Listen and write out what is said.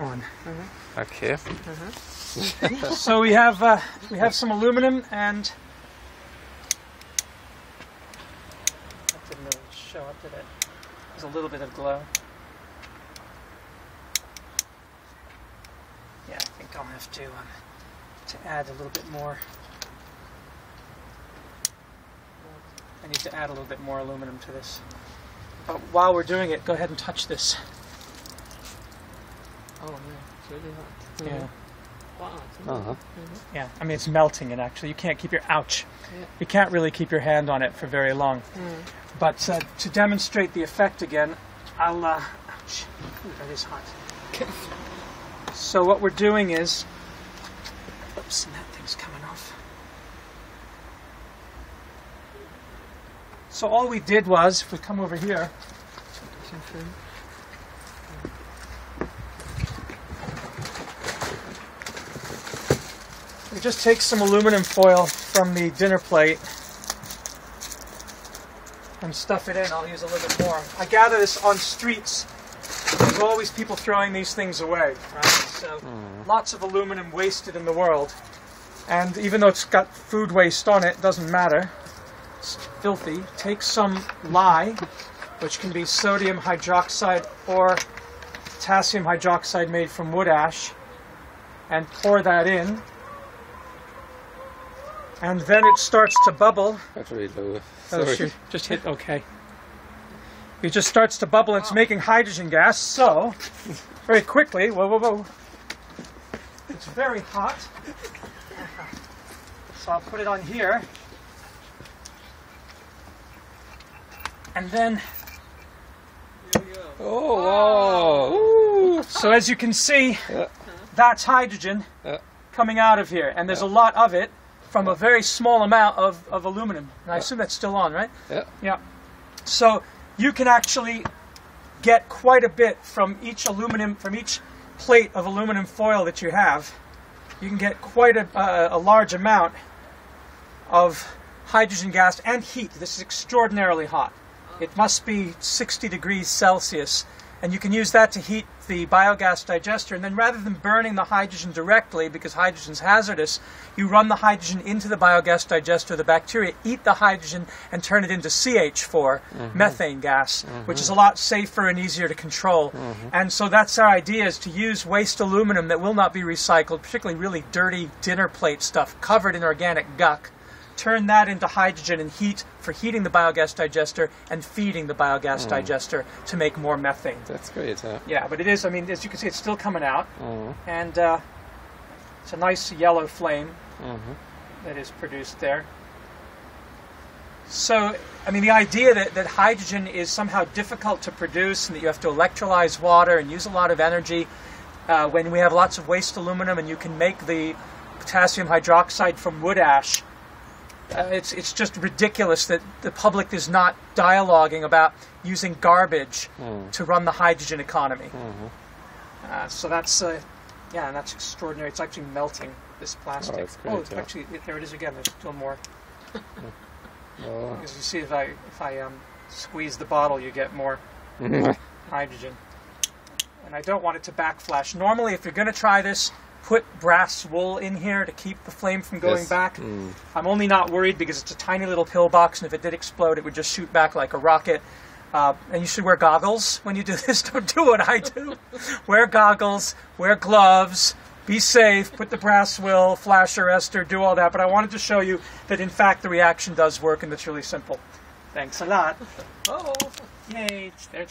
on. Okay. so we have uh, we have some aluminum and that didn't really show up, did it? There's a little bit of glow. Yeah, I think I'll have to um, to add a little bit more. I need to add a little bit more aluminum to this. But while we're doing it, go ahead and touch this. Oh yeah, it's really hot. Yeah. Wow. Uh huh. Yeah, I mean it's melting and actually you can't keep your ouch. Yeah. You can't really keep your hand on it for very long. Mm. But uh, to demonstrate the effect again, I'll. Uh, ouch. Ooh, that is hot. So what we're doing is, oops, and that thing's coming off. So all we did was, if we come over here, we just take some aluminum foil from the dinner plate and stuff it in. I'll use a little bit more. I gather this on streets. There's always people throwing these things away, right? So hmm. lots of aluminum wasted in the world. And even though it's got food waste on it, it doesn't matter. It's filthy. Take some lye, which can be sodium hydroxide or potassium hydroxide made from wood ash, and pour that in. And then it starts to bubble. That's really low. Oh, shoot. Just hit OK. It just starts to bubble and it's making hydrogen gas. So, very quickly, whoa, whoa, whoa. It's very hot. So I'll put it on here. And then, Oh wow! Ooh. so as you can see, Yeah. that's hydrogen Yeah. coming out of here. And there's a lot of it from a very small amount of, of aluminum. And I assume that's still on, right? Yeah. Yeah. So you can actually get quite a bit from each aluminum, from each plate of aluminum foil that you have. You can get quite a, a, a large amount of hydrogen gas and heat. This is extraordinarily hot. It must be 60 degrees Celsius. And you can use that to heat the biogas digester. And then rather than burning the hydrogen directly, because hydrogen's hazardous, you run the hydrogen into the biogas digester. The bacteria eat the hydrogen and turn it into CH4, mm-hmm. methane gas, which is a mm-hmm. lot safer and easier to control. Mm-hmm. And so that's our idea is to use waste aluminum that will not be recycled, particularly really dirty dinner plate stuff covered in organic guck turn that into hydrogen and heat for heating the biogas digester and feeding the biogas digester to make more methane. That's great. Huh? Yeah, but it is, I mean, as you can see, it's still coming out. Mhm. And uh, it's a nice yellow flame Mhm. that is produced there. So, I mean, the idea that, that hydrogen is somehow difficult to produce and that you have to electrolyze water and use a lot of energy uh, when we have lots of waste aluminum and you can make the potassium hydroxide from wood ash. Uh, it's, it's just ridiculous that the public is not dialoguing about using garbage Mm. to run the hydrogen economy. Mhm. Uh, so that's, uh, yeah, and that's extraordinary. It's actually melting this plastic. Oh, that's great, oh it's yeah. actually, there it is again. There's still more. Oh. Because you see, if I if I um, squeeze the bottle, you get more hydrogen. And I don't want it to backflash. Normally, if you're going to try this, put brass wool in here to keep the flame from going Yes. back. Mm. I'm only not worried because it's a tiny little pillbox, and if it did explode, it would just shoot back like a rocket. Uh, and you should wear goggles when you do this. Don't do what I do. wear goggles, wear gloves, be safe, put the brass wool, flash arrestor, do all that. But I wanted to show you that in fact the reaction does work and it's really simple. Thanks a lot. Oh, yay! There's